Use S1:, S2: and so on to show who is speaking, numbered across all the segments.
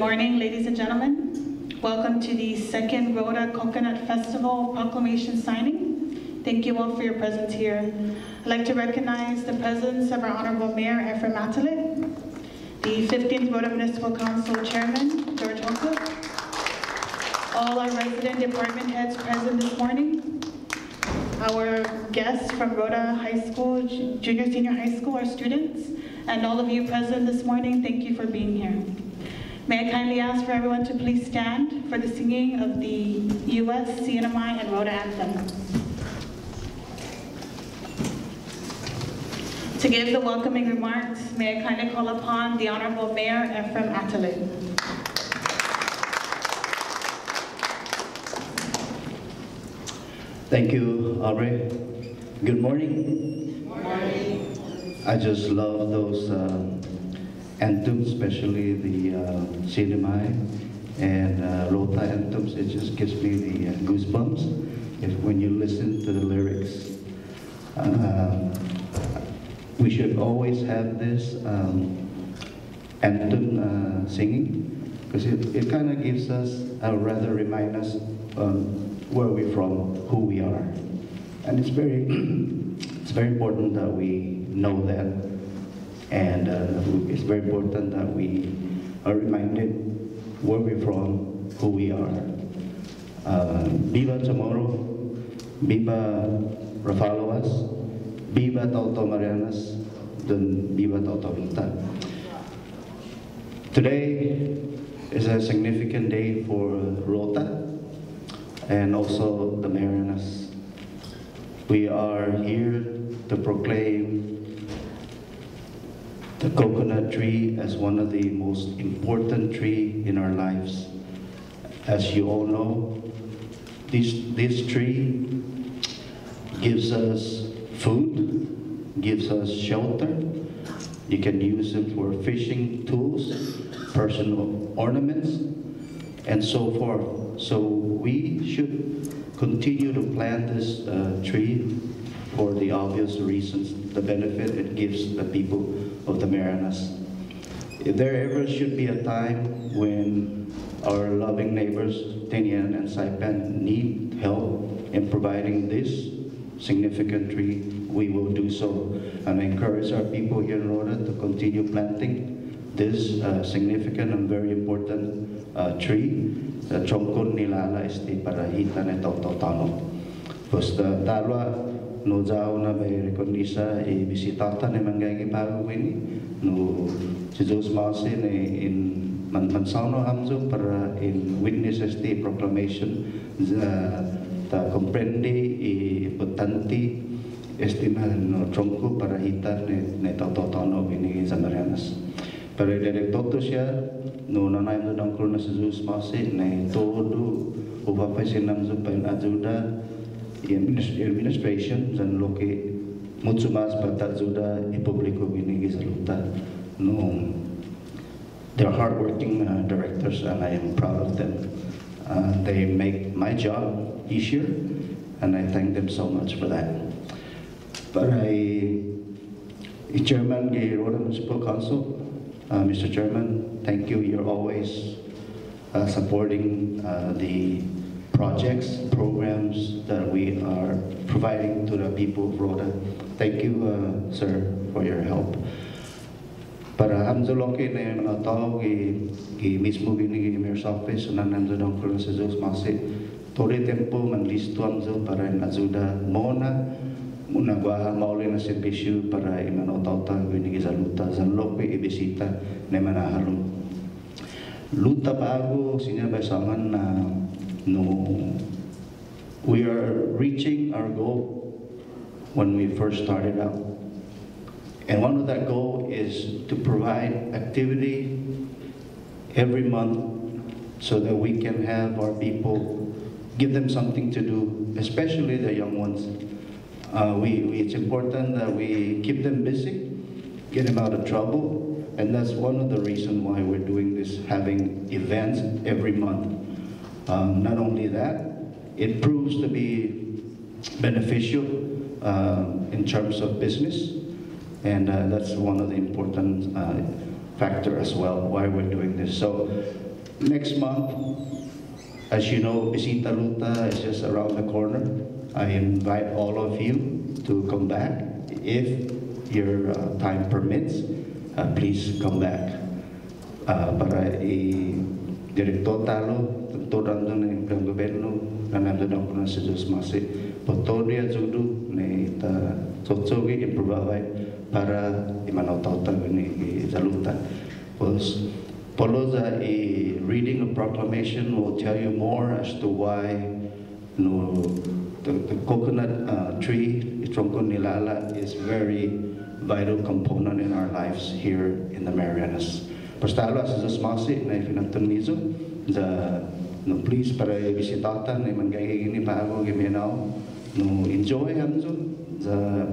S1: Good morning, ladies and gentlemen. Welcome to the second Rota Coconut Festival proclamation signing. Thank you all for your presence here. I'd like to recognize the presence of our Honorable Mayor Ephraim Matalit, the 15th Rota Municipal Council Chairman, George Hoka, all our resident department heads present this morning, our guests from Rota High School, ju- junior, senior high school, our students, and all of you present this morning, thank you for being here. May I kindly ask for everyone to please stand for the singing of the U.S. CNMI and Rota anthem. To give the welcoming remarks, may I kindly call upon the Honorable Mayor Ephraim Atalig.
S2: Thank you, Aubrey. Good morning. Good morning. I just love those uh, anthems, especially the uh, CNMI and uh, Rota anthems. It just gives me the uh, goosebumps if, when you listen to the lyrics. Uh, we should always have this um, anthem uh, singing because it, it kind of gives us, or rather remind us um, where we're from, who we are. And it's very, it's very important that we know that. And uh, it's very important that we are reminded where we're from, who we are. Uh, viva Chamorro, viva Rafaloas, viva Tauto Marianas, then viva Tauto. Today is a significant day for Rota and also the Marianas. We are here to proclaim the coconut tree as one of the most important tree in our lives. As you all know, this, this tree gives us food, gives us shelter. You can use it for fishing tools, personal ornaments, and so forth. So we should continue to plant this uh, tree for the obvious reasons, the benefit it gives the people of the Marianas. If there ever should be a time when our loving neighbors, Tinian and Saipan, need help in providing this significant tree, we will do so. And I encourage our people here in Rota to continue planting this uh, significant and very important uh, tree. The Chongkon nilala este para hita na tautano. Basta talwa no jao na may rekonisa e bisitata ni manggagi pago ini no si Jos Masi ni in man mansano hamzo para in witness este proclamation uh, ta comprende e importante estima no tronco para hita ne ne tautano ini Zamarianas. Pero direct doctor siya, no nanay mo ng kurna sa Zeus Masi, na todo o papay sinam sa pain ajuda administration dan loke mutsumas bata ajuda i publiko bini gisaluta. No, they're hardworking uh, directors and I am proud of them. Uh, they make my job easier and I thank them so much for that. But I, Chairman Rota Municipal Council, uh, Mr. Chairman, thank you. You're always uh, supporting uh, the projects, programs that we are providing to the people of Rota. Thank you, uh, sir, for your help. Para hamzo loke na yung mga tao ki, ki mismo gini ki mayor's office na namzo ng kulo sa Zeus Masi. Tore tempo man listo hamzo para yung ajuda mona muna gua mauli na servisyo para imano tauta gini ki sa luta sa loke ibisita na manahalong. Luta bago sinya basaman na no we are reaching our goal when we first started out. And one of that goal is to provide activity every month so that we can have our people give them something to do, especially the young ones. Uh, we, we, it's important that we keep them busy, get them out of trouble, and that's one of the reasons why we're doing this, having events every month. Um, not only that, it proves to be beneficial uh, in terms of business, and uh, that's one of the important uh, factor as well why we're doing this. So next month, as you know, Visita Ruta is just around the corner. I invite all of you to come back if your uh, time permits. Uh, please come back. Uh, para i-direktor talo, tuturan doon ng ng gobyerno, na nandun ako na sa Diyos Masi. Ni ta para ni Zaluta. Pues, Poloza, a reading of proclamation will tell you more as to why the, the coconut uh, tree, Tronco Nilala, is very vital component in our lives here in the Marianas. Постало се за смаси на финантернизо за но плиз пара е висетата на мангаге ги не паго ги менао но инжој е анзо за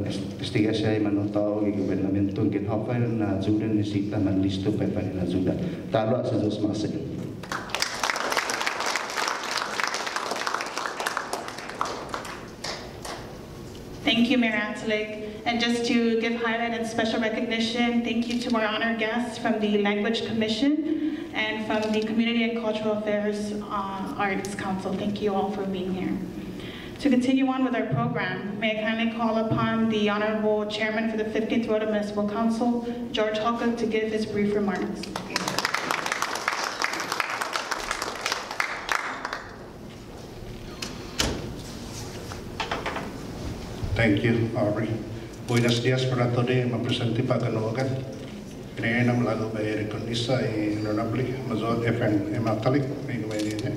S2: стига се е мано тао ги губернаменто ги хапај на зуден не сита на листо пепари на зуда. Тало се за смаси.
S1: Thank you, Mayor Antelik. And just to give highlight and special recognition, thank you to our honored guests from the Language Commission and from the Community and Cultural Affairs uh, Arts Council. Thank you all for being here. To continue on with our program, may I kindly call upon the Honorable Chairman for the 15th Rota Municipal Council, George Hocog, to give his brief remarks.
S3: Thank you, Aubrey. Buenos días para todos, me presenté para que no lagu bayar en el lugar de la y no la aplica. Yo ini FN, en Matalik, en Guayén.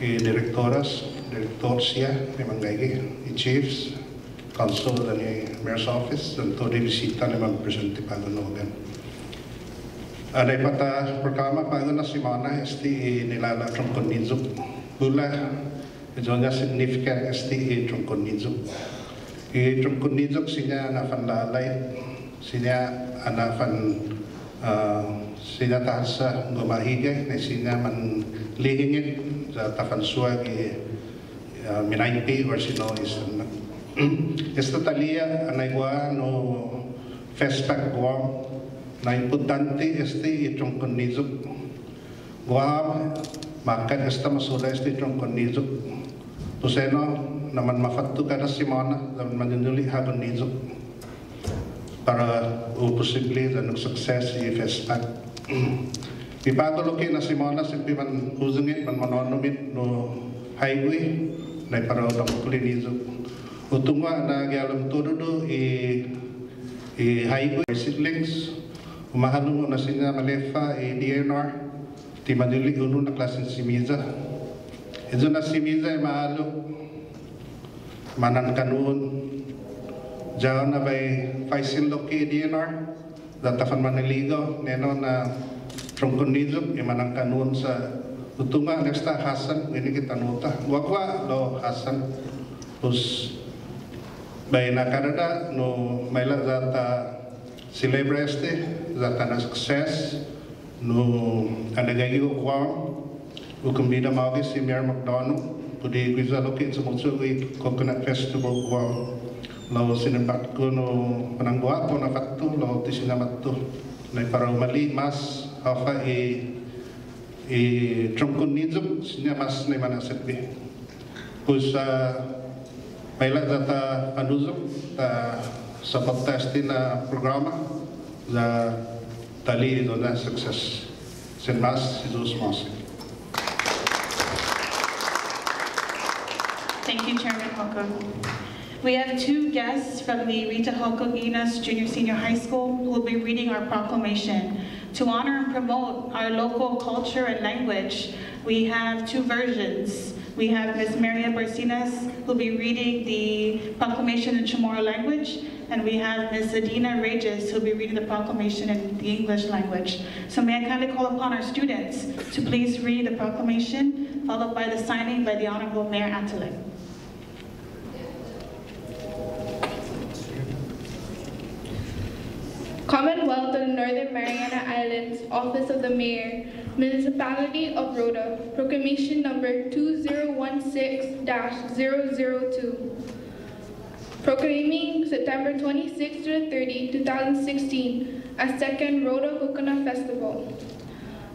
S3: Y directoras, chiefs, council dan la mayor's office, en todo el sitio, me presenté para que no hagan. Ada pata pertama pada la semana esti nilala trongkon nizuk. Bula, jonya signifikan esti trongkon nizuk ke trong kun ni jok sinya na fan la lai sinya ana fan a uh, sinya ta sa go ne sinya man li hi ni za ta fan sua ge uh, min ai no is na esta talia ana no festa go na importante este i trong kun ni jok go ma kan esta masola este trong kun ni jok Tuseno, naman mafattu kada simana naman manunuli habang nizuk para o posible na ng success i festpak. Ipatuloki na simana simpi man huzungit man manonumit no highway na para udang kulinizuk. Utungwa na gialam tududo i i highway siblings umahalong na sinya malefa i DNR ti manuli uno na klase si Miza. Ito na si Miza ay mahalo manan kanun Diyan na bay Faisin Loki DNR datafan maniligo neno na trungkunidok imanang kanun sa utunga nesta Hasan ini kita nuta. Wakwa lo Hasan. Us bay na Canada no maila zata celebrate zata na success no anagagi ko kwa ukumbida mawagi si Mayor McDonald Kudi Gwiza Loki sa Mutsuwi Coconut Festival kwa Lao sinabat ko no panangguwa po na fatto lao ti sinamat to na para mali mas hafa i i trungkun nizuk sinya mas na mana setbi kus paila data panuzuk ta sa pagtesti na programa za tali do na success sin mas idos mas
S1: Thank you, Chairman Hocog. We have two guests from the Rita Hocog Inos Junior Senior High School who will be reading our proclamation. To honor and promote our local culture and language, we have two versions. We have Ms. Maria Barcinas who will be reading the proclamation in Chamorro language, and we have Ms. Adina Regis who will be reading the proclamation in the English language. So may I kindly call upon our students to please read the proclamation, followed by the signing by the Honorable Mayor Antalik.
S4: Commonwealth of the Northern Mariana Islands, Office of the Mayor, Municipality of Rota, Proclamation Number 2016-002. proclaiming September 26 to 30, 2016 as Second Rota Coconut Festival.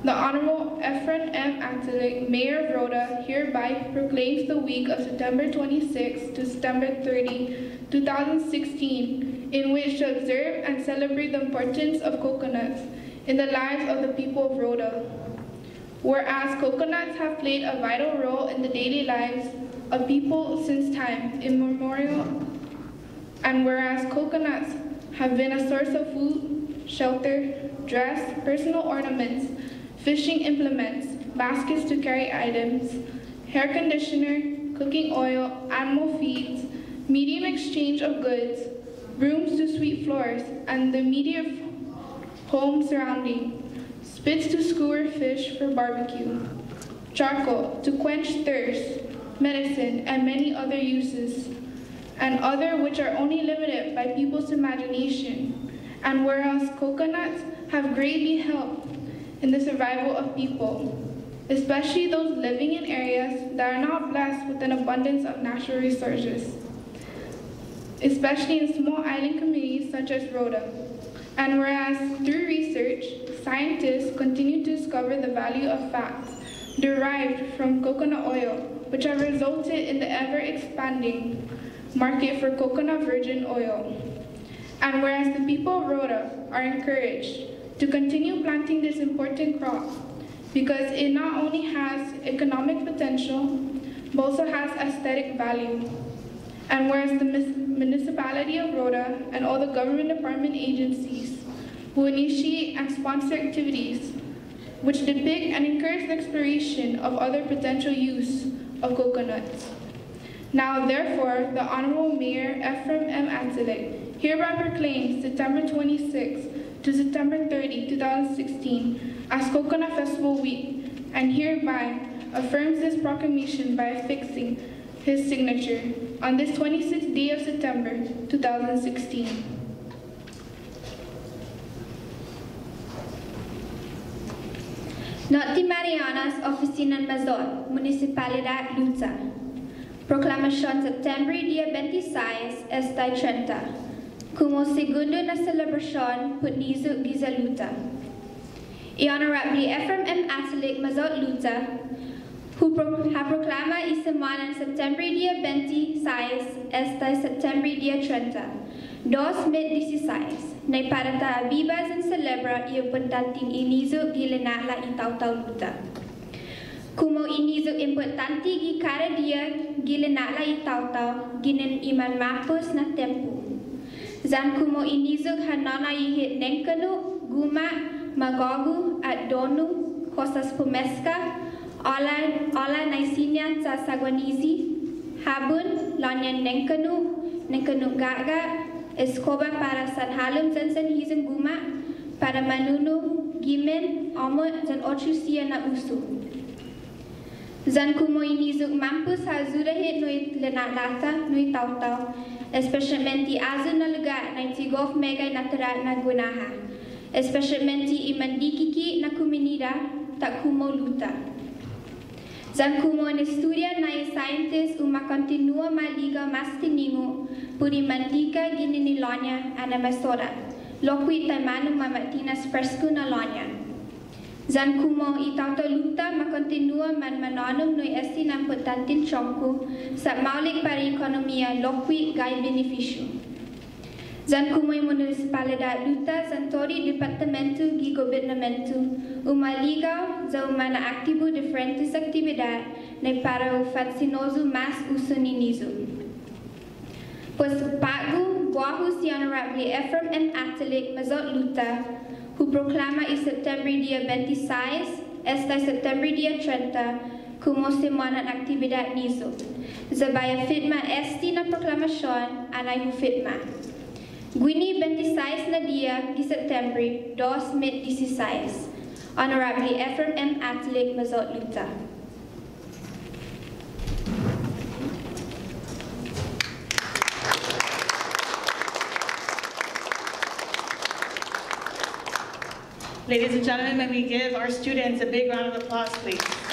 S4: The Honorable Efren M. Atalig, Mayor of Rota, hereby proclaims the week of September 26 to September 30, 2016, in which to observe and celebrate the importance of coconuts in the lives of the people of Rota. Whereas coconuts have played a vital role in the daily lives of people since time immemorial, and whereas coconuts have been a source of food, shelter, dress, personal ornaments, fishing implements, baskets to carry items, hair conditioner, cooking oil, animal feeds, medium exchange of goods, rooms to sweep floors, and the immediate home surrounding, spits to skewer fish for barbecue, charcoal to quench thirst, medicine, and many other uses, and other which are only limited by people's imagination, and whereas coconuts have greatly helped in the survival of people, especially those living in areas that are not blessed with an abundance of natural resources, especially in small island communities such as Rota. And whereas through research, scientists continue to discover the value of fats derived from coconut oil, which have resulted in the ever expanding market for coconut virgin oil. And whereas the people of Rota are encouraged to continue planting this important crop because it not only has economic potential, but also has aesthetic value. And whereas the municipality of Rota and all the government department agencies who initiate and sponsor activities which depict and encourage the exploration of other potential use of coconuts. Now, therefore, the Honorable Mayor Ephraim M. Atalig hereby proclaims September 26 to September 30, 2016 as Coconut Festival Week and hereby affirms this proclamation by affixing his signature on this 26th day of September 2016.
S5: Norte Marianas, Oficina Mazor, Municipalidad Luta. Proclamación September Dia 26 esta 30. Como segundo na celebração Putnizu Giza Luta. E Honorable Ephraim M. Atalig Mazot Luta, who ha proclama e semana en September dia 26 esta September dia 30. 2016, nay parata abibas and celebra e importante inizo gilena la itau tau luta. Como inizo importante gi cada dia gilena la itau tau ginen iman mapus na tempo. Zan como inizo hanana i nenkanu, guma, magogu, at donu, cosas pumeska, Olai olai naisinya sa sagwanizi habun lonyan nengkenu nengkenu gaga eskoba para san halum zensen hizen guma para manunu gimen omo zan ochu sia na usu. Zan kumo ini zuk mampu sa zurehe noi lena tau tau. Especialmente azu na lega naiti gof mega natural na gunaha especialmente imandikiki na kuminira tak kumo luta. Sam kumo ne studia na e scientist u continua ma liga mas tinimu puri mantika gini ni lonya ana mesora. Loku ita manu ma matina. Zan kumo i luta ma continua man manonum nui esti nam potantin chonku sa pari ekonomia loku gai beneficiu. Zan kumo i municipalidad luta zan tori departamento gi gobernamento uma liga za umana aktibu diferentes actividad na para o fascinoso mas usuninizo. Pues Pagu Guahu si Honorable Ephraim M. Atalig Mazot Luta, who proclama i September dia 26 esta September dia 30 como semana actividad niso. Zabaya fitma esti na proklamacion anay hu fitma. Gwini 26 na dia di September 2016. Honorable Ephraim M. Atalig Mazot Luta.
S1: Ladies and gentlemen, may we give our students a big round of applause, please.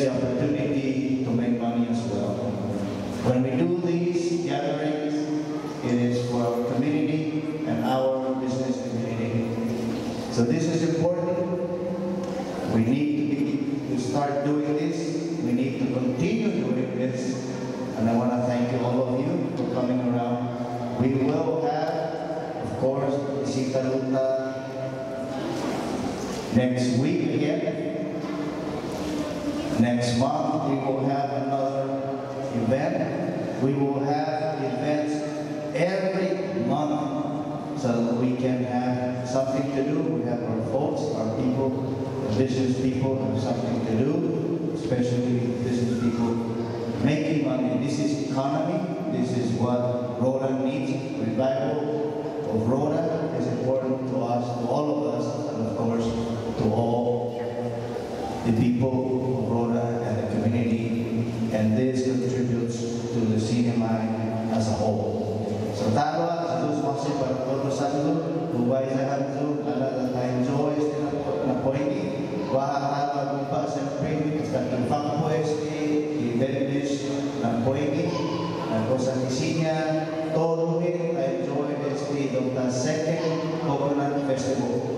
S2: the opportunity to make money as well. When we do these gatherings, it is for our community and our business community. So this is important. We need to, be, to start doing this. We need to continue doing this. And I want to thank you, all of you for coming around. We will have, of course, Isita Luta next week again. Next month, we will have another event. We will have events every month so that we can have something to do. We have our folks, our people, business people have something to do, especially business people making money. This is economy. This is what Rota needs. Revival of Rota is important to us, to all of us, and of course, to all the people of Wahakala Gumpas and Pringles at ng Pangpuesti, i-Dennis ng Poingit, ng Rosa Isinya, Toruhin, ay Joy Vesti, Dr. Second Coconut Festival.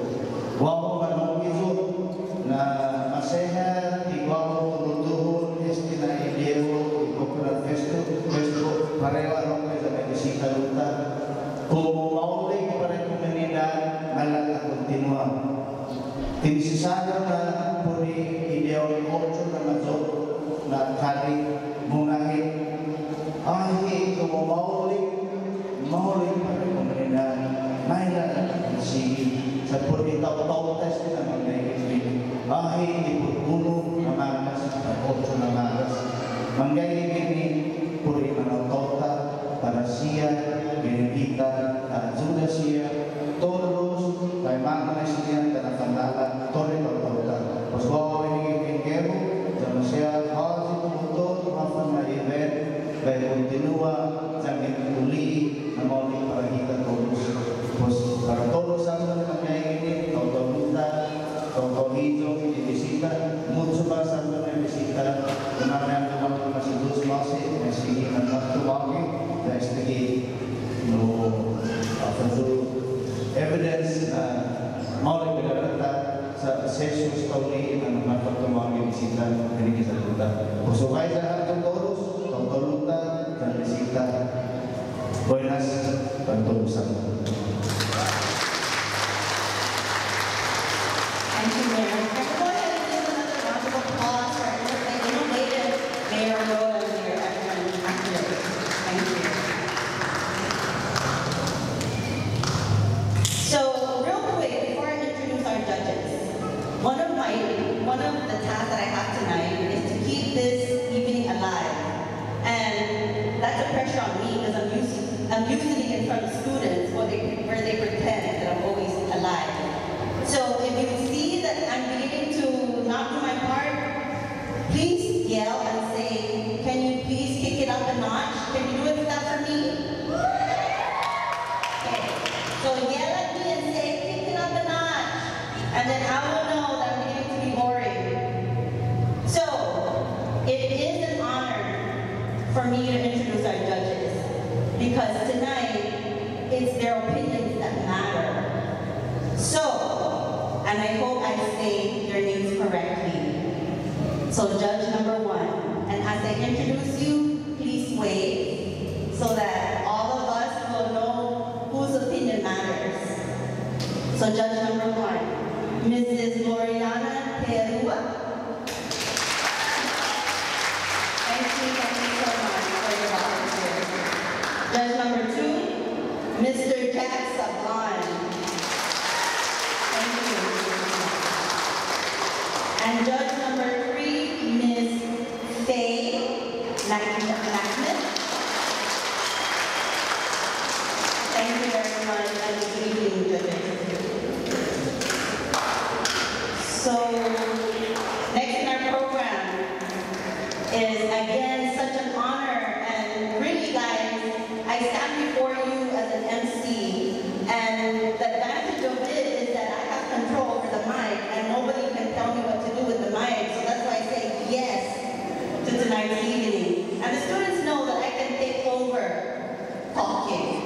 S6: night and evening. And the students know that I can take over talking.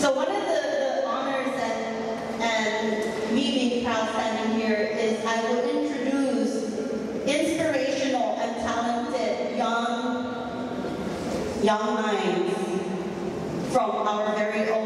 S6: So one of the, the honors and, and me being proud standing here is I will introduce inspirational and talented young, young minds from our very own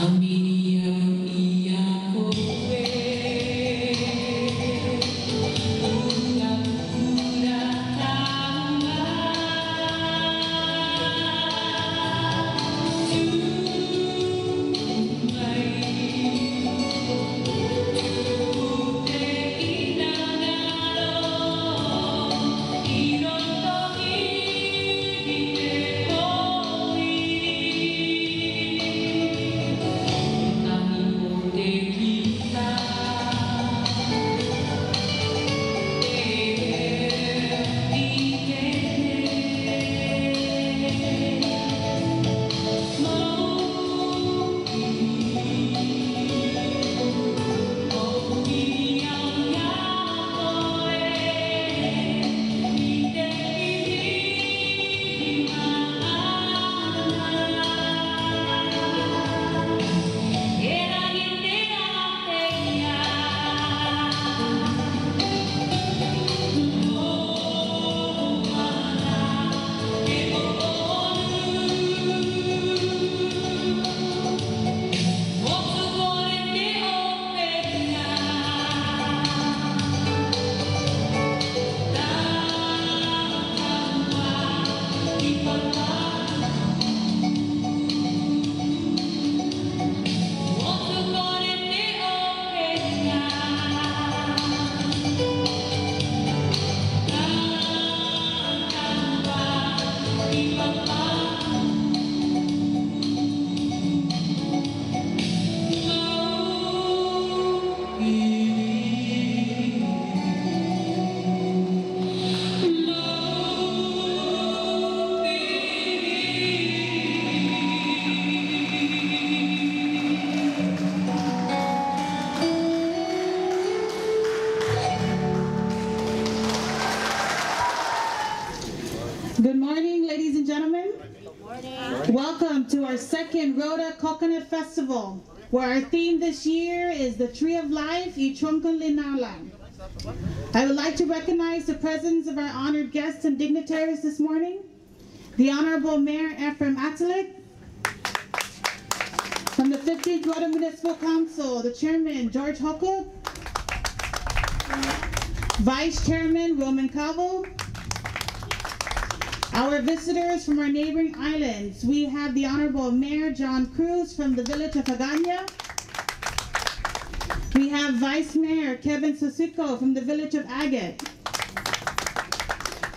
S1: follow me Linalan. I would like to recognize the presence of our honored guests and dignitaries this morning. The Honorable Mayor Ephraim Atalig, from the 15th Rota Municipal Council, the Chairman George Hocog, Vice Chairman Roman Calvo, our visitors from our neighboring islands, we have the Honorable Mayor John Cruz from the village of Aganya. We have Vice Mayor Kevin Susuico from the village of Agat.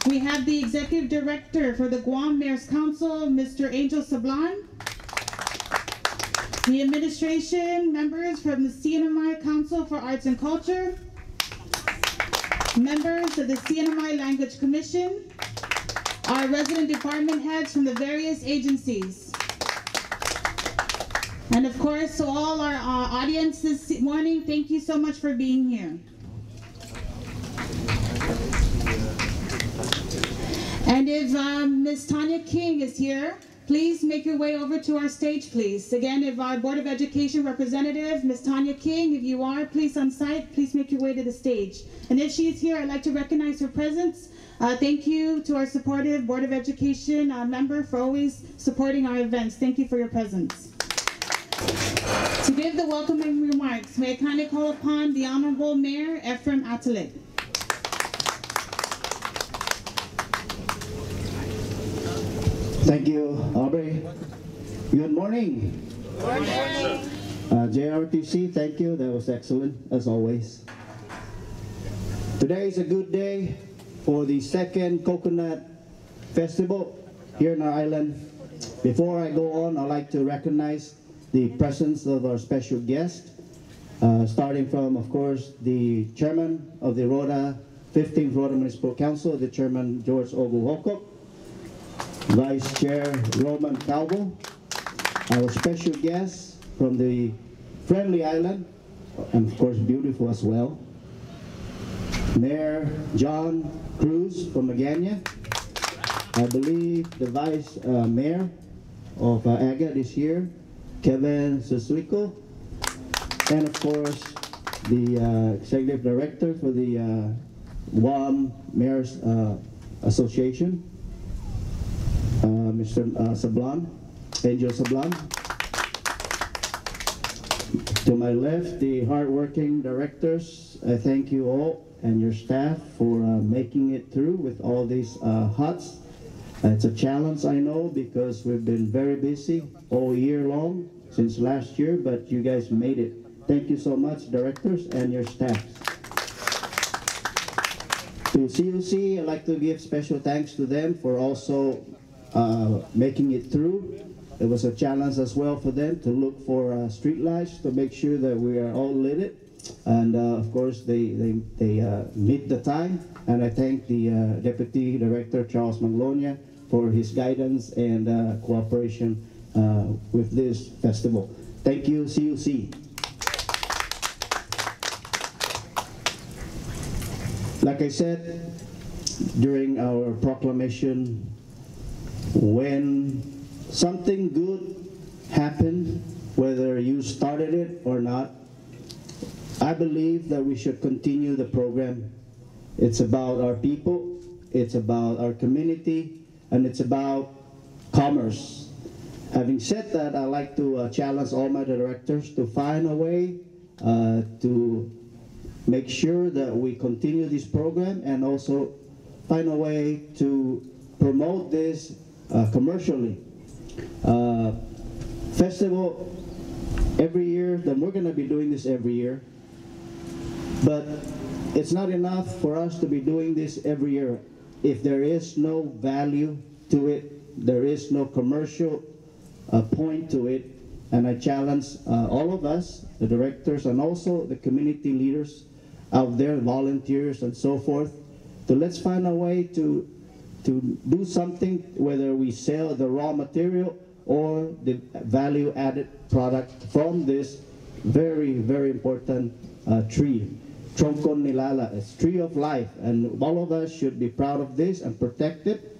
S1: We have the Executive Director for the Guam Mayor's Council, Mr. Angel Sablan. The administration members from the CNMI Council for Arts and Culture. Members of the CNMI Language Commission our resident department heads from the various agencies. And of course, to all our uh, audience this morning, thank you so much for being here. And if um, Ms. Tanya King is here, please make your way over to our stage, please. Again, if our Board of Education representative, Ms. Tanya King, if you are, please on site, please make your way to the stage. And if she is here, I'd like to recognize her presence uh, thank you to our supportive Board of Education uh, member for always supporting our events. Thank you for your presence. To give the welcoming remarks, may I kindly call upon the Honorable Mayor Ephraim Atalig.
S2: Thank you, Aubrey. Good morning. Good morning. Uh, JRTC, thank you. That was excellent, as always. Today is a good day for the second Coconut Festival here in our island. Before I go on, I'd like to recognize the presence of our special guest, uh, starting from, of course, the chairman of the Rota 15th Rota Municipal Council, the chairman George Oguhoko, Vice Chair Roman Calvo, our special guest from the friendly island, and of course beautiful as well, Mayor John Cruz from Magana. I believe the Vice uh, Mayor of uh, Agat is here, Kevin Susuico, and of course the uh, Executive Director for the uh, Guam Mayors uh, Association, uh, Mr. Uh, Sablan, Angel Sablan. To my left, the hardworking directors, I thank you all and your staff for uh, making it through with all these huts. It's a challenge, I know, because we've been very busy all year long since last year, but you guys made it. Thank you so much, directors and your staff. To CUC, I'd like to give special thanks to them for also uh, making it through. It was a challenge as well for them to look for uh, street lights to make sure that we are all lit and uh, of course they they, they uh, meet the time and I thank the uh, Deputy Director Charles Manglona for his guidance and uh, cooperation uh, with this festival. Thank you, CUC. Like I said during our proclamation, when something good happened, whether you started it or not, I believe that we should continue the program. It's about our people, it's about our community, and it's about commerce. Having said that, I'd like to uh, challenge all my directors to find a way uh, to make sure that we continue this program and also find a way to promote this uh, commercially. Uh, festival every year, then we're going to be doing this every year. But it's not enough for us to be doing this every year. If there is no value to it, there is no commercial uh, point to it, and I challenge uh, all of us, the directors, and also the community leaders out there, volunteers and so forth, to let's find a way to, to do something, whether we sell the raw material or the value-added product from this very, very important uh, tree. Troncon Nilala, it's tree of life, and all of us should be proud of this and protect it.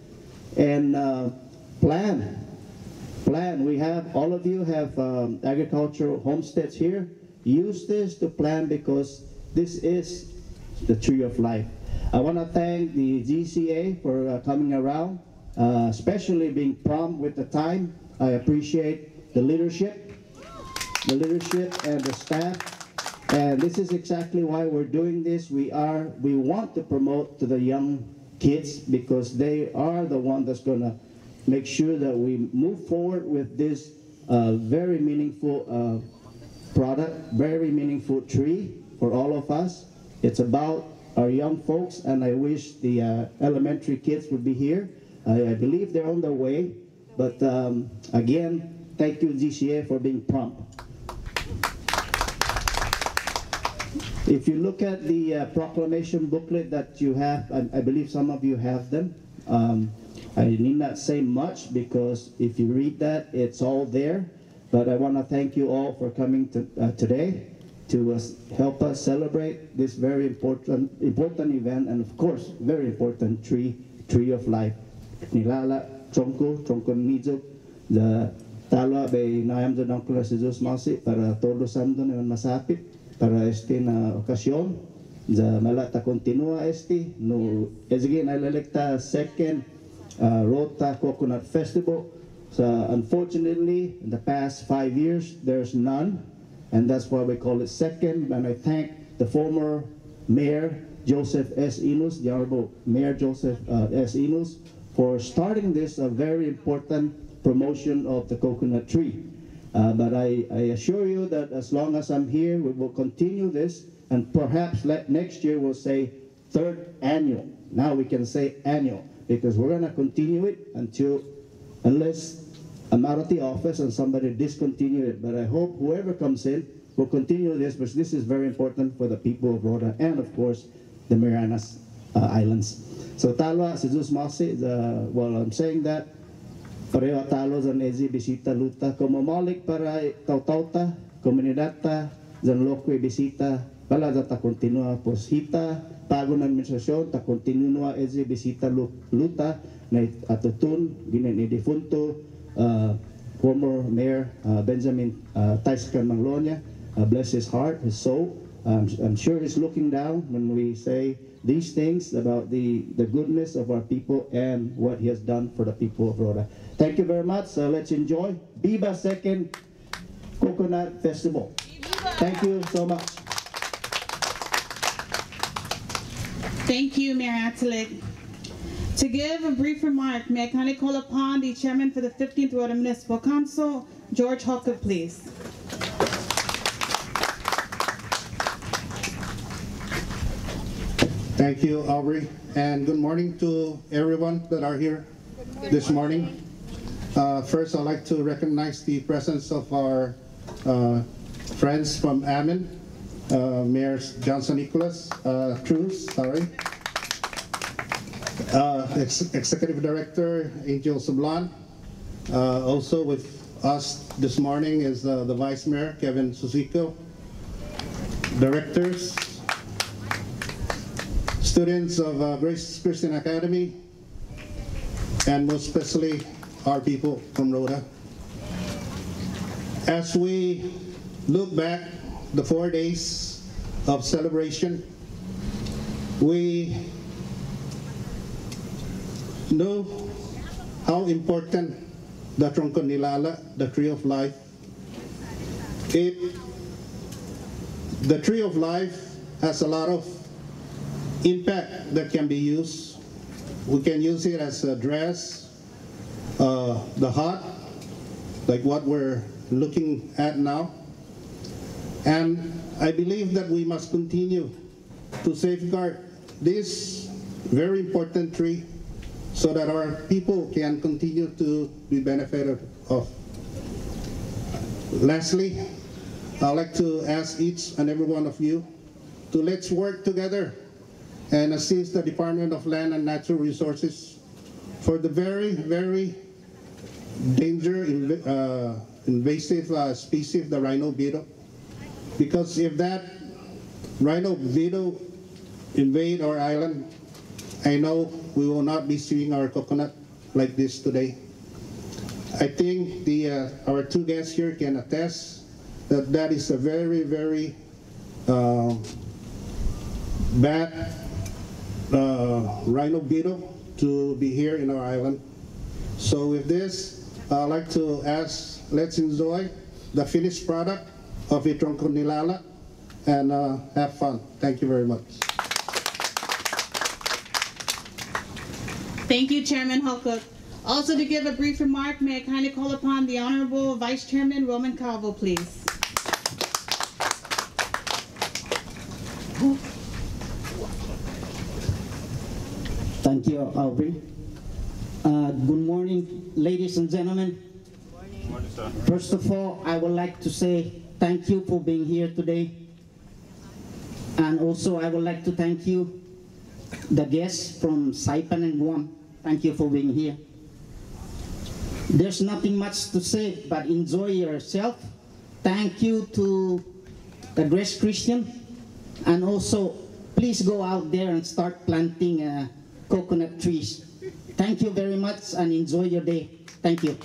S2: and uh, plan. Plan. We have, all of you have um, agricultural homesteads here. Use this to plan because this is the tree of life. I want to thank the GCA for uh, coming around, uh, especially being prompt with the time. I appreciate the leadership, the leadership and the staff. And this is exactly why we're doing this. We are, we want to promote to the young kids because they are the one that's gonna make sure that we move forward with this uh, very meaningful uh, product, very meaningful tree for all of us. It's about our young folks, and I wish the uh, elementary kids would be here. I, I believe they're on their way, but um, again, thank you GCA for being prompt. If you look at the uh, proclamation booklet that you have, I, I believe some of you have them. Um, I need not say much because if you read that, it's all there. But I want to thank you all for coming to, uh, today to uh, help us celebrate this very important important event and of course very important tree tree of life. Nilala Tronco Tronco Mizo the talo bay nayam do nangkula si Jesus masi para todos masapit para este na okasyon the malata continua este no as again I electa second uh, Rota Coconut Festival so unfortunately in the past five years there's none and that's why we call it second. And I thank the former Mayor Joseph S. Inos, the Honorable Mayor Joseph uh, S. Inos, for starting this a very important promotion of the coconut tree. Uh, but I, I assure you that as long as I'm here, we will continue this, and perhaps next year we'll say third annual. Now we can say annual because we're going to continue it until, unless I'm out of the office and somebody discontinue it, but I hope whoever comes in will continue this because this is very important for the people of Rota and of course the Marianas uh, Islands. So talwa si Jesus Masi, well I'm saying that pareho talo zan ezi bisita luta. Como malik para tautauta komunidata zan lokwe bisita pala za ta continua posita pago na administrasyon ta continua ezi bisita lu- luta. Na atutun ginin ni defunto uh, former Mayor uh, Benjamin uh, Taiskan Manglonia. Uh, bless his heart, his soul. Um, I'm sure he's looking down when we say these things about the, the goodness of our people and what he has done for the people of Rota. Thank you very much. Uh, let's enjoy Biba Second Coconut Festival. Thank you so much.
S1: Thank you, Mayor Atalig. To give a brief remark, may I kindly call upon the chairman for the 15th Rota Municipal Council, George Hocog, please.
S3: Thank you, Aubrey, and good morning to everyone that are here this morning. Uh, First, I'd like to recognize the presence of our uh, friends from Amin, uh, Mayor Johnson Nicholas, uh, sorry, uh, Ex- Executive Director Angel Sablan. Uh, Also with us this morning is uh, the Vice Mayor Kevin Susuico, Directors, students of uh, Grace Christian Academy, and most especially our people from Rota. As we look back the four days of celebration, we know how important the Tronco Nilala, the tree of life, it, the tree of life has a lot of impact that can be used. We can use it as a dress, uh, the hut, like what we're looking at now. And I believe that we must continue to safeguard this very important tree so that our people can continue to be benefited of. Lastly, I'd like to ask each and every one of you to let's work together and assist the Department of Land and Natural Resources for the very, very danger inv- uh, invasive uh, species, the rhino beetle. Because if that rhino beetle invade our island, I know we will not be seeing our coconut like this today. I think the, uh, our two guests here can attest that that is a very, very um, bad uh, rhino beetle to be here in our island. So with this, I'd like to ask, let's enjoy the finished product of Itronco Nilala and uh, have fun. Thank you very much.
S1: Thank you, Chairman Hocog. Also to give a brief remark, may I kindly call upon the Honorable Vice Chairman Roman Calvo, please.
S7: Thank you, Aubrey. Uh, good morning, ladies and gentlemen. First of all, I would like to say thank you for being here today. And also, I would like to thank you, the guests from Saipan and Guam. Thank you for being here. There's nothing much to say, but enjoy yourself. Thank you to the Grace Christian. And also, please go out there and start planting uh, coconut trees. Thank you very much and enjoy your day. Thank you.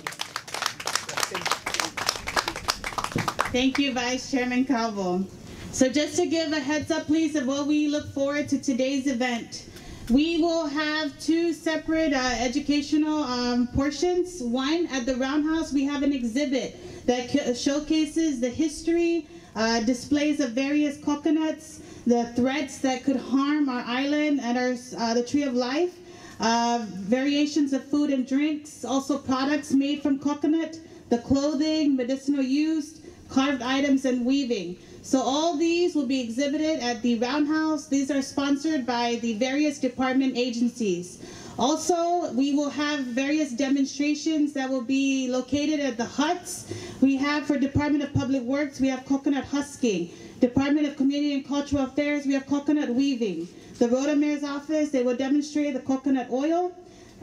S1: Thank you, Vice Chairman Calvo. So just to give a heads up, please, of what we look forward to today's event. We will have two separate uh, educational um, portions. One, at the Roundhouse, we have an exhibit that showcases the history, uh, displays of various coconuts, the threats that could harm our island and our, uh, the Tree of Life, uh, variations of food and drinks, also products made from coconut, the clothing, medicinal use, carved items, and weaving. So all these will be exhibited at the Roundhouse. These are sponsored by the various department agencies. Also, we will have various demonstrations that will be located at the huts. We have for Department of Public Works, we have coconut husking. Department of Community and Cultural Affairs, we have coconut weaving. The Rota Mayor's Office, they will demonstrate the coconut oil,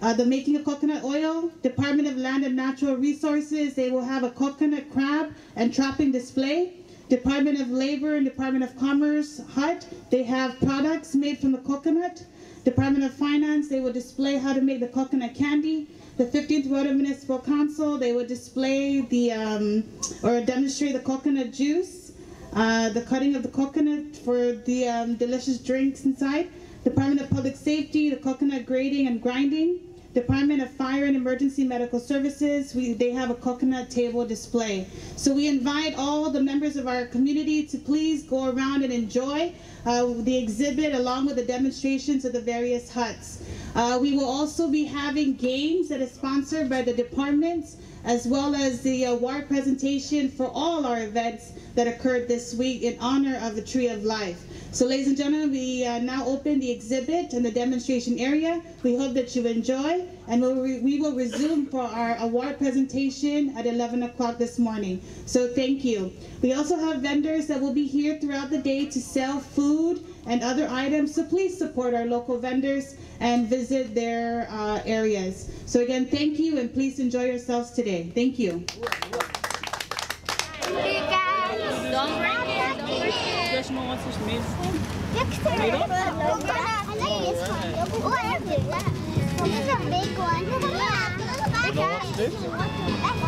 S1: uh, the making of coconut oil. Department of Land and Natural Resources, they will have a coconut crab and trapping display. Department of Labor and Department of Commerce hut, they have products made from the coconut. Department of Finance, they will display how to make the coconut candy. The 15th Rota Municipal Council, they will display the, um, or demonstrate the coconut juice, uh, the cutting of the coconut for the um, delicious drinks inside. Department of Public Safety, the coconut grading and grinding. Department of Fire and Emergency Medical Services, we, they have a coconut table display. So we invite all the members of our community to please go around and enjoy uh, the exhibit along with the demonstrations of the various huts. Uh, we will also be having games that is sponsored by the departments as well as the award presentation for all our events that occurred this week in honor of the Tree of Life. So ladies and gentlemen, we uh, now open the exhibit and the demonstration area. We hope that you enjoy and we'll we will resume for our award presentation at 11 o'clock this morning. So thank you. We also have vendors that will be here throughout the day to sell food and other items. So please support our local vendors and visit their uh, areas. So again, thank you and please enjoy yourselves today. Thank you.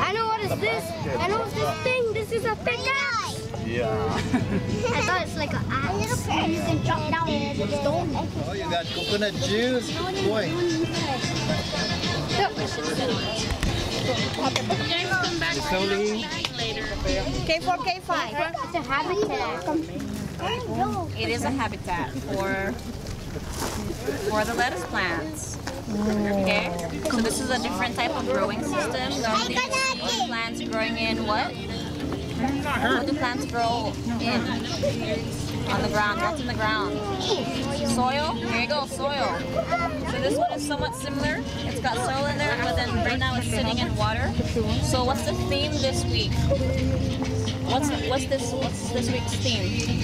S8: I know what is this. I know what's this thing. This is a pickaxe.
S2: Yeah.
S8: I thought it's like an axe. And you can chop down the stone.
S2: Oh, you got coconut juice. Boy.
S8: K4, K5. It's a habitat.
S9: It is a habitat for for the lettuce plants. Okay, so this is a different type of growing system. Normally, what do plants growing in what? Do plants grow in? On the ground. What's in the ground? Soil. Here you go, soil. So this one is somewhat similar. It's got soil in there, but then right now it's sitting in water. So what's the theme this week? What's what's this what's this week's theme?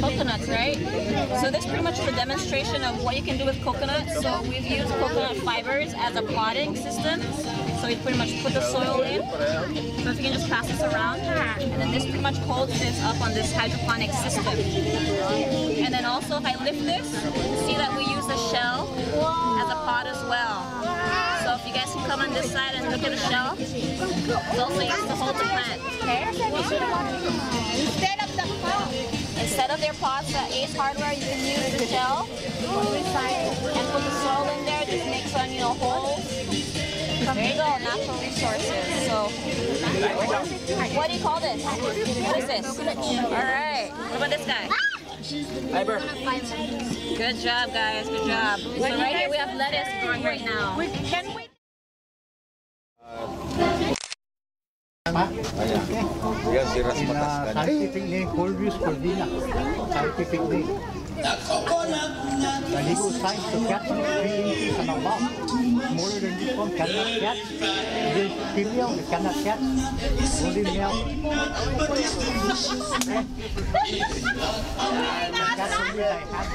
S9: Coconuts, right? So this pretty much is a demonstration of what you can do with coconuts. So we've used coconut fibers as a potting system. So we pretty much put the soil in. So if you can just pass this around, and then this pretty much holds this up on this hydroponic system. And then also if I lift this, see that we use the shell as a pot as well. So if you guys can this side and look at the shell. It's also used to hold the plant.
S8: Instead of the phone.
S9: Instead of their pots at Ace Hardware, you can use the shell and put the soil in there. Just make some, you know, holes. There you go, natural resources. So, what do you call this? What is this? All right. What about this guy? Good job, guys. Good job. So right here we have lettuce growing right now.
S8: Can we?
S10: Ayan, si Raspatas.
S11: Scientific name, Corvius corvina. Scientific name. The legal science to catch and three inches and above. Smaller than this one cannot catch. This female you cannot catch. Only male. That's only I have.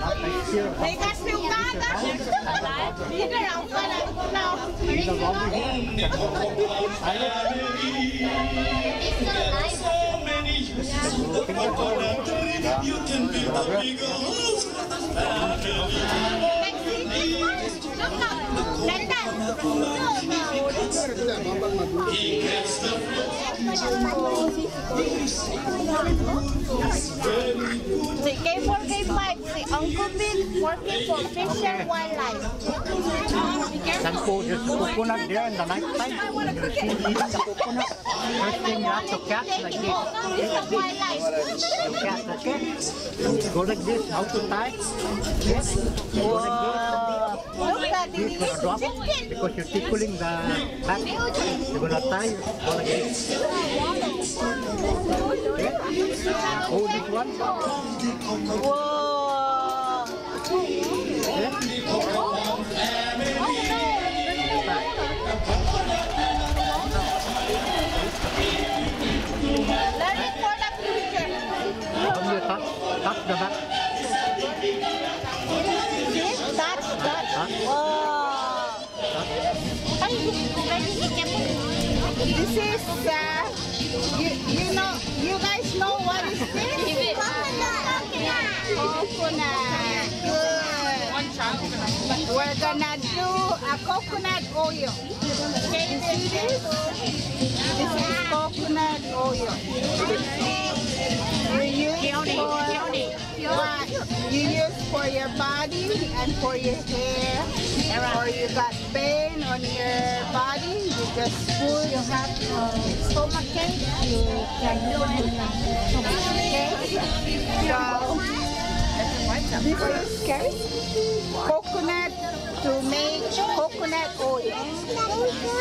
S11: Not like here.
S8: They got new gatas. Bigger ang pala now.
S11: In the rubber here.
S8: Si K4, K5, si Uncle Bill working for Fish and Wildlife.
S11: Some cool, there's coconut there in the night time. You see eating the coconut. First thing you have to catch like this.
S8: Fish and Wildlife.
S11: You catch, okay? You go like this, how to tie? Yes. Go like
S8: Look at
S11: this. Because you're tickling the back. You're gonna tie, go like this. Okay? Hold this one.
S8: Learn it for the future.
S11: When you touch, touch the back.
S8: Touch, touch. Wow. This is, uh, you, you know, you guys know what is this? Coconut. Coconut. Good. We're gonna do a coconut oil. Can you see this? This is coconut oil. You use for what? You use for your body and for your hair. Or you got pain on your body, you just put. You have uh, stomach ache, you can do it. Okay. So this is coconut to make coconut oil.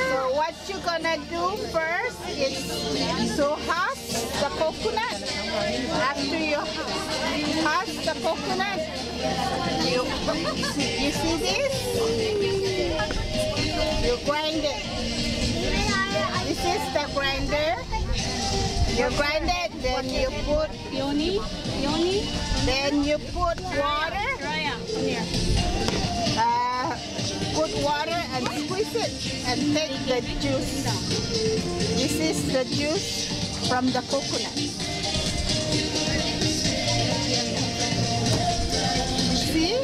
S8: So what you're gonna do first is to husk the coconut. After you husk the coconut, you, you see this? You grind it. This is the grinder. You grind it, then you put yoni, yoni. Then you put water. Put water and squeeze it and take the juice. This is the juice from the coconut. See?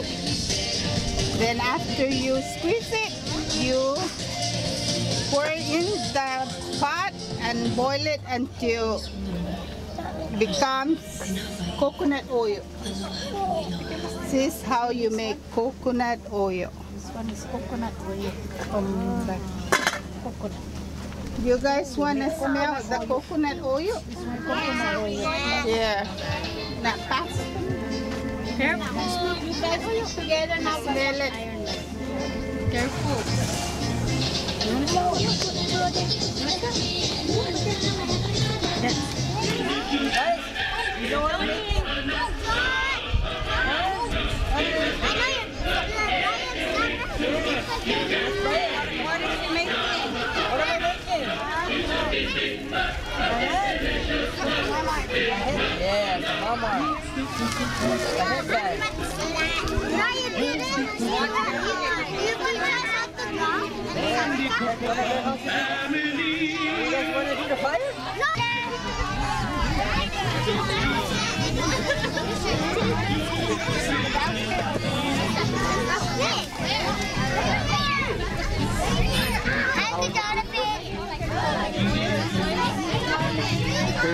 S8: Then after you squeeze it, you pour in the pot and boil it until becomes coconut oil. This is how you make coconut oil. One is coconut oil um, from the coconut. You guys want to smell the coconut oil? Coconut oil. Yeah. Not fast. Careful. You guys put together now. Smell it. Careful. You what I'm making? What is he making? What am I making?
S12: Yes, mama.
S8: No, you didn't. You dog.
S12: You guys want to do the fire?
S8: No.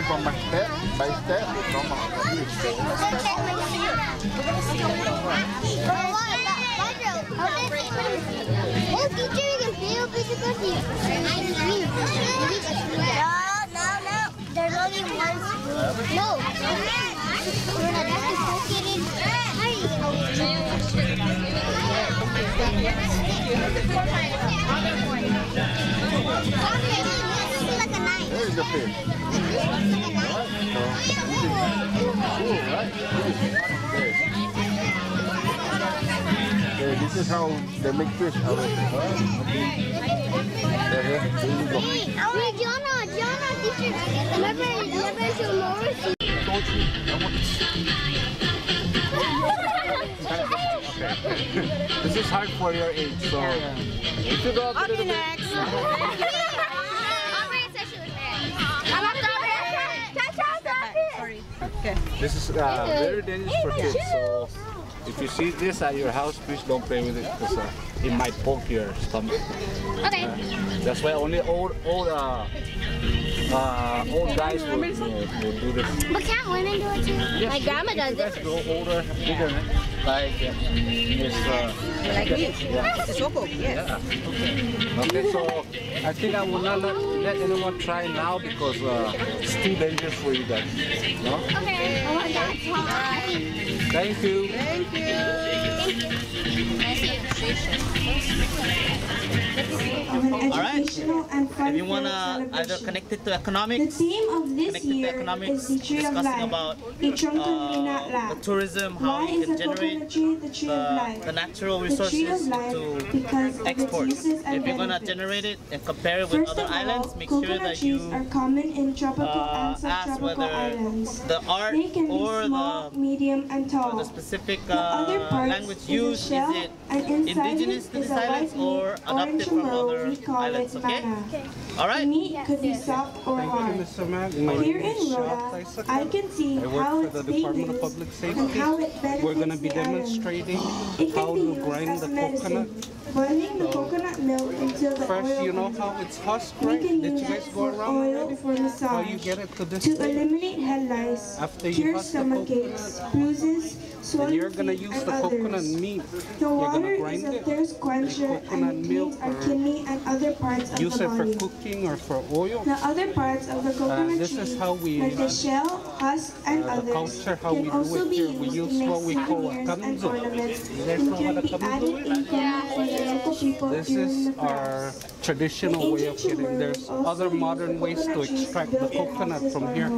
S13: By step, no mga
S14: Oh, teacher, can No, no, no. There's only one. No. We're not have to poke it in. Like a knife.
S13: Where is the fish? Okay, this is how they make fish out of it. There, here, there you go.
S14: Hey, Jonah, Jonah, teacher. Remember, remember tomorrow?
S13: This is hard for your age, so if you go up to the
S14: next.
S13: This is uh, very dangerous for kids. So if you see this at your house, please don't play with it because uh, it might poke your stomach.
S14: Okay.
S13: Uh, that's why only old old uh, old guys will, will, will do this.
S14: But can't women do it too?
S13: Yes,
S14: My grandma does
S13: you guys
S14: it.
S13: grow older, bigger, like uh, Miss. Uh,
S12: Like me?
S13: Yeah.
S12: Soko, yes.
S13: Yeah. Okay, so I think I will not let, let anyone try now because uh, it's too dangerous for you guys. No?
S14: Okay. Oh my God.
S13: Thank you.
S12: Thank
S15: All right. If you wanna either connect it to economics,
S16: The theme of this year
S15: economics,
S16: is the tree of
S15: discussing
S16: life.
S15: about uh, the tourism, how
S16: Why
S15: you can
S16: the
S15: generate
S16: the
S15: the, natural resources to export.
S16: its uses and
S15: If you're gonna generate it and compare it with
S16: First
S15: other islands, make sure that you
S16: are common in tropical
S15: uh,
S16: and
S15: ask
S16: subtropical
S15: whether
S16: islands.
S15: the art
S16: They can be
S15: or
S16: small,
S15: the
S16: medium, and tall.
S15: the specific uh,
S16: parts
S15: language used, is
S16: shell,
S15: it
S16: and
S15: indigenous to
S16: is
S15: these
S16: a
S15: islands or
S16: meat,
S15: adopted from other islands,
S16: it
S15: okay?
S16: bana.
S15: All right.
S16: The meat could be soft or hard. Here in Rota, I can see
S17: I work
S16: how
S17: for
S16: it's
S17: the
S16: being
S17: Department of
S16: used
S17: Public
S16: and
S17: Safety.
S16: how it benefits
S17: We're going to be
S16: the
S17: demonstrating
S16: It
S17: how
S16: can be
S17: to
S16: used
S17: grind
S16: as
S17: the
S16: medicine,
S17: coconut.
S16: boiling the coconut milk until the
S17: First,
S16: oil
S17: you know how
S16: out.
S17: it's husked,
S16: We
S17: right?
S16: can
S17: Did
S16: use
S17: you guys go around
S16: oil
S17: already?
S16: for massage.
S17: How you get it to this
S16: To
S17: stage?
S16: eliminate head lice,
S17: After
S16: cure stomach aches, bruises,
S17: Then you're going to use
S16: and
S17: the coconut meat.
S16: The
S17: You're
S16: water
S17: going to
S16: is
S17: grind
S16: a
S17: it.
S16: thirst quencher and
S17: coconut
S16: it
S17: milk
S16: cleans our kidney and other parts of
S17: Use
S16: the
S17: it for cooking or for oil.
S16: The other parts of the coconut
S17: this
S16: tree,
S17: is how we-
S16: like the shell, husk, and
S17: Uh,
S16: others,
S17: culture, how
S16: can
S17: we do
S16: also
S17: it
S16: be
S17: here,
S16: used
S17: we
S16: to
S17: use
S16: make
S17: what we call a
S16: souvenirs and ornaments
S17: You
S16: and
S17: know
S16: can
S17: what a
S16: be added
S17: is?
S16: income for the local people
S17: This
S16: during
S17: is
S16: the
S17: our
S16: crafts.
S17: traditional way of getting. There's other modern ways to extract the coconut from here.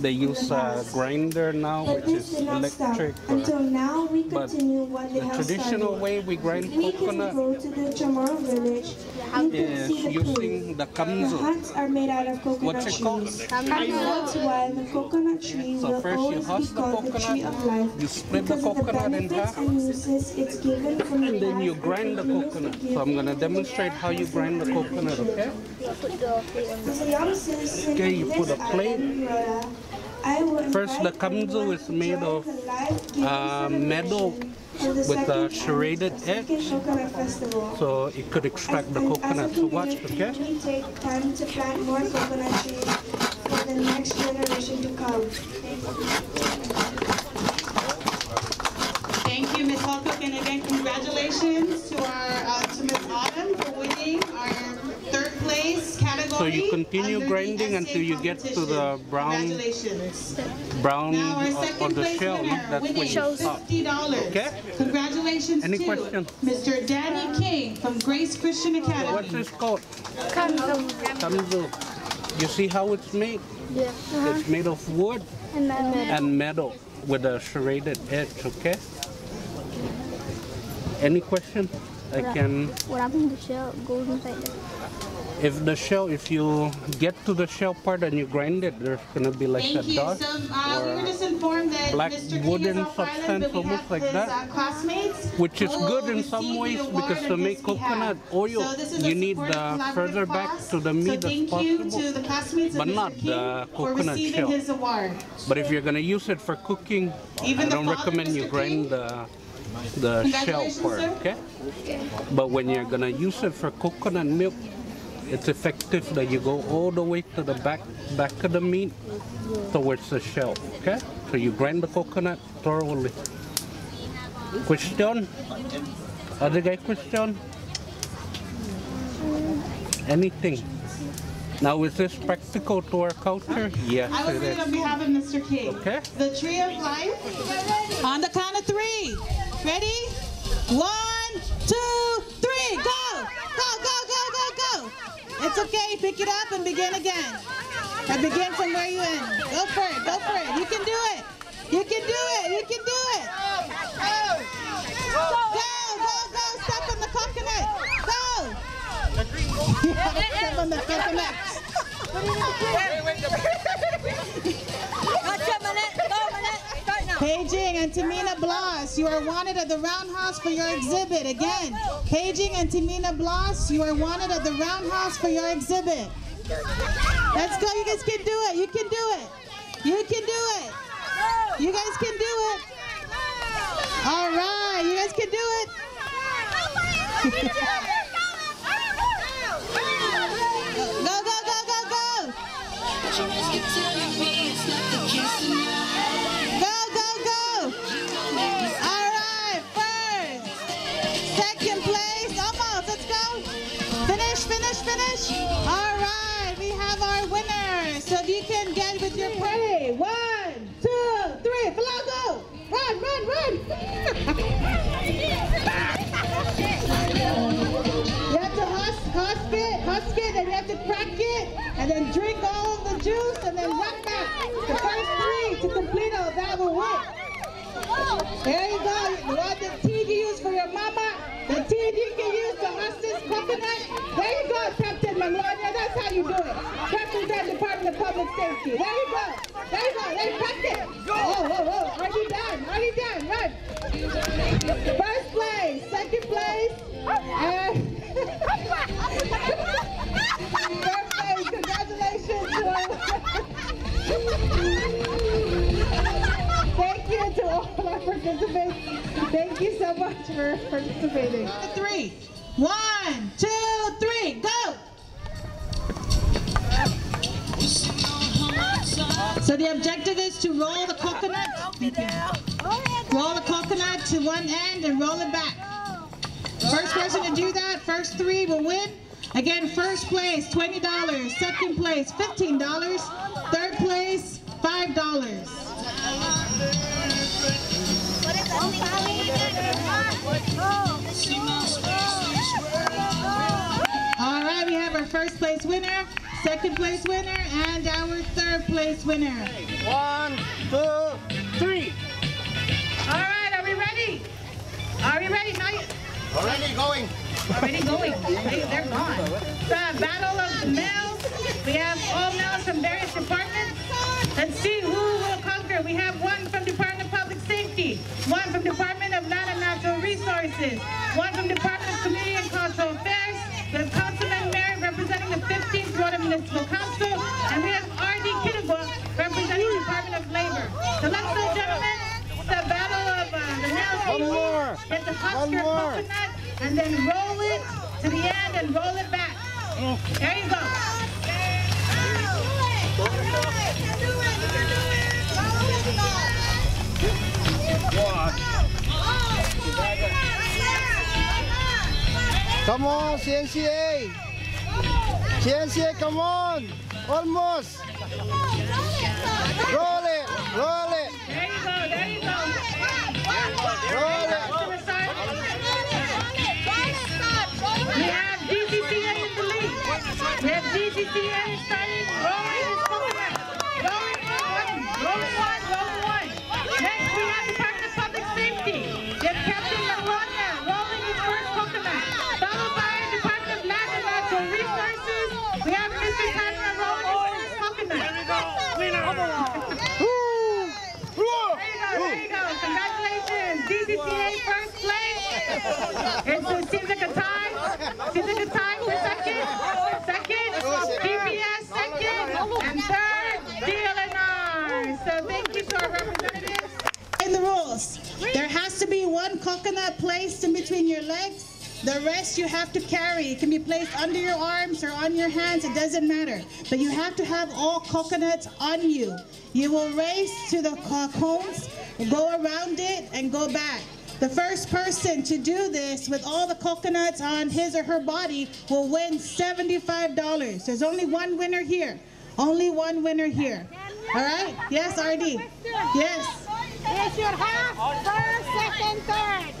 S17: They use a grinder now, which is
S16: did not stop.
S17: electric.
S16: Until
S17: or-
S16: now, we continue what they
S17: The
S16: have
S17: traditional
S16: started.
S17: way we grind
S16: We can
S17: coconut
S16: go to the Chamorro village. You can see the
S17: using the
S16: The
S17: kamzo.
S16: huts are made out of coconut
S17: What's it called?
S16: trees. That's why the coconut tree
S17: So
S16: will
S17: first you
S16: always be
S17: husk the
S16: called the tree
S17: coconut,
S16: of life
S17: you split the
S16: of the
S17: coconut in
S16: benefits
S17: half,
S16: and uses it's given from the
S17: and then you grind the
S16: and
S17: coconut. So I'm gonna demonstrate how you grind the coconut, okay?
S16: As a young citizen
S17: Okay, you put a plate.
S16: Island, Rota, I will
S17: First, the
S16: invite
S17: kamzo
S16: everyone
S17: is made of
S16: the
S17: uh, metal with a
S16: second
S17: serrated edge,
S16: African Coconut Festival.
S17: so it could extract the
S16: As- as
S17: coconut.
S16: a
S17: So watch,
S16: community,
S17: okay?
S16: Take time to plant more coconut trees for the next generation to come.
S1: Thank you, Ms. Hocog, and again, congratulations to our, uh, to Ms. Autumn for winning our third place category.
S17: So you continue grinding until you get to the brown, brown
S1: Now, our
S17: or, or the
S1: place
S17: shell. no?
S1: winner,
S17: That's when
S1: winning
S17: you stop.
S1: fifty dollars.
S17: Okay?
S1: Congratulations
S17: Any
S1: to
S17: questions?
S1: Mr. Danny King from Grace Christian Academy.
S17: What's
S1: Academy.
S17: this called? Kamzo. You see how it's made?
S14: Yeah. Uh -huh.
S17: It's made of wood
S14: And then
S17: and metal with a serrated edge, okay? Any question? I can,
S14: What happened to the shell? Goes inside there.
S17: If the shell, if you get to the shell part and you grind it, there's gonna be like a
S1: Thank you.
S17: dust
S1: So, uh,
S17: or
S1: that
S17: black
S1: Mr.
S17: Wooden substance almost like
S1: his,
S17: that.
S1: uh, classmates
S17: which is good in some ways because to make coconut oil,
S1: So this is a
S17: you need the further back to the
S1: So
S17: meat as
S1: you to
S17: possible.
S1: the classmates
S17: But not
S1: King
S17: the
S1: for
S17: coconut
S1: receiving
S17: shell.
S1: his award.
S17: But if you're gonna use it for cooking,
S1: Even
S17: I don't recommend you
S1: Mr.
S17: grind the the shell part, okay? But when you're gonna use it for coconut milk, it's effective that you go all the way to the back back of the meat towards the shell. Okay? So you grind the coconut thoroughly. Question? Other guy question? Anything? Now is this practical to our culture? Yes,
S1: I read on
S17: is.
S1: behalf of Mr. King.
S17: Okay.
S1: The tree of life. On the count of three. Ready? One, two, three. Go! Go, go, go, go, go. It's okay. Pick it up and begin again. And begin from where you end. Go for it. Go for it. You can do it. You can do it. You can do it. Go, go, go. Step on the coconut. Go. Step on the coconut. Paging and Tamina Bloss, you are wanted at the Roundhouse for your exhibit. Again, Paging and Tamina Bloss, you are wanted at the Roundhouse for your exhibit. Let's go, you guys can do it. You can do it. You can do it. You guys can do it. All right, you guys can do it. go, go, go, go, go. Go, second place, almost. Let's go. Finish, finish, finish. All right, we have our winner. So if you can get with your party. One, two, three. Falago. Run, run, run. you have to husk, husk it, husk it, and you have to crack it, and then drink all the juice, and then run back. The first three to complete all that will win. There you go. You want the tea you use for your mama? The tea you can use to husk this coconut? There you go, Captain Melania. That's how you do it. Represent Department of Public Safety. There you go. There you go. There, crack it. Oh, oh, oh. Already done. Already done. Run. First place. Second place. And Third place. Congratulations. To all our participants. Thank you so much for participating. Three. One, two, three, go! So the objective is to roll the coconut. Roll the coconut to one end and roll it back. First person to do that, first three will win. Again, first place, $20. Second place, $15. Third place, $5. All right, we have our first place winner, second place winner, and our third place winner.
S11: One, two, three.
S1: All right, are we ready? Are we ready? Now you-
S11: Already going.
S1: Already going. They, they're gone. The battle of the males. We have all males from various departments. Let's see who will conquer. We have one from Department of Public Safety, one from Department of Land and Natural Resources, one from Department of Community and Cultural Affairs, we have Councilman Merritt representing the 15th Florida Municipal Council, and we have R.D. Kittigwa representing the Department of Labor. So let's go, gentlemen. The battle of uh, the males.
S11: One more.
S1: Get the husk
S11: One
S1: your coconut and then roll it to the end and roll it back. There you go.
S11: Come on, CNCA. CNCA, come on. Almost. Roll it. Roll it.
S1: There you go. There you go.
S11: Roll it.
S1: The. We have DCCA in the lead. We have DCCA starting rolling It's, it seems like a tie. Seems like a tie for second. Second. DPS second. And third, DLNR. So thank you to our representatives. In the rules, there has to be one coconut placed in between your legs The rest you have to carry. It can be placed under your arms or on your hands, it doesn't matter. But you have to have all coconuts on you. You will race to the cones, go around it, and go back. The first person to do this with all the coconuts on his or her body will win $75. There's only one winner here. Only one winner here. All right? Yes, RD? Yes.
S14: They should have first, second, third.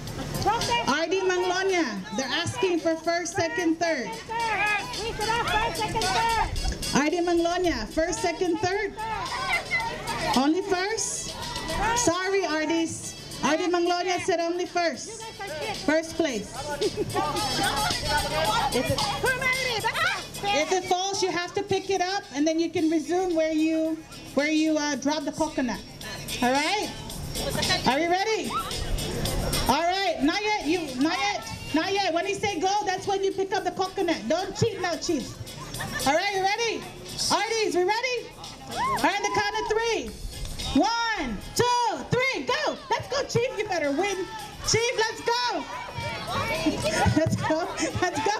S1: RD Manglona, they're asking for first, second, third.
S14: We should have first, second, third.
S1: RD Manglona, first, second, third? Only first? Sorry, RDs. RD Manglona said only first. First place. If it falls, you have to pick it up, and then you can resume where you where you uh, drop the coconut. All right? Are you ready? All right. Not yet. You not yet. Not yet. When he say go, that's when you pick up the coconut. Don't cheat now, Chief. All right. You ready? Arties, we ready? All right. The count of three. One, two, three, go. Let's go, Chief. You better win. Chief, let's go. let's go. Let's go.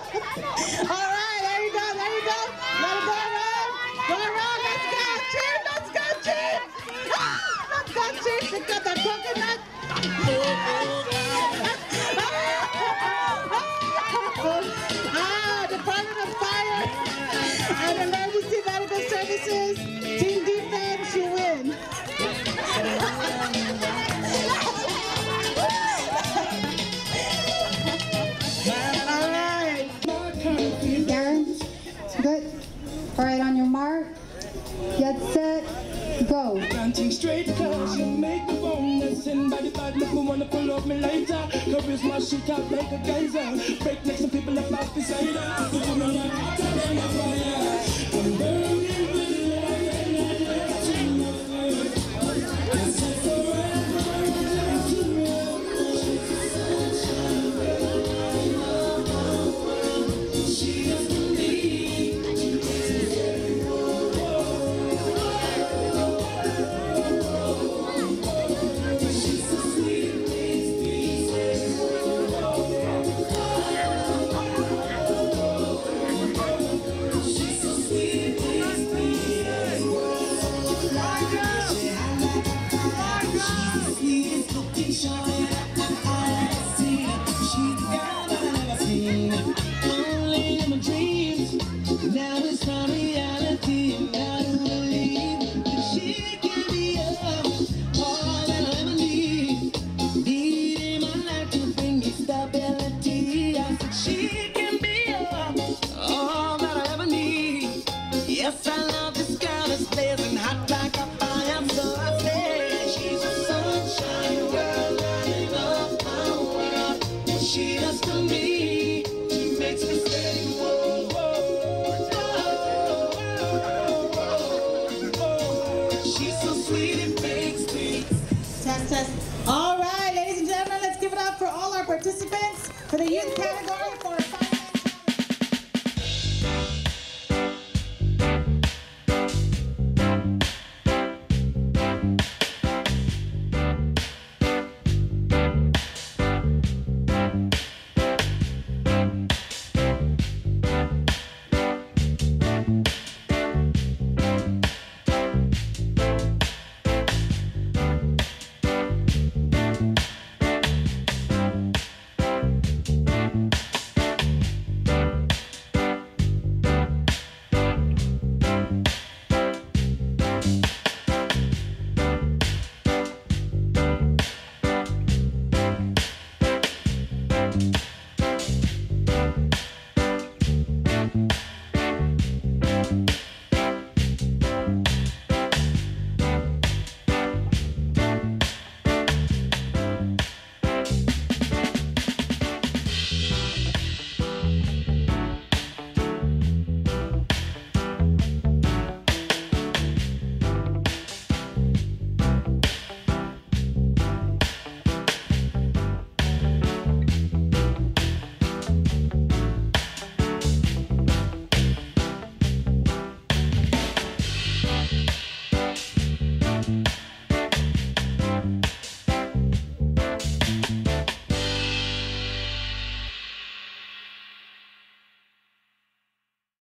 S1: All right. There you go. There you go. Let it go around. Go around. Let's go, Chief. Let's go, Chief. Ah, let's go, Chief. Pick up that coconut. All right,
S18: on your mark, get set, go.
S19: Planting straight cause you make the phone listen by the bad make me wanna pull up my lighter Charisma shoot up like a geyser. Break next to people that pass beside her hotter than a fire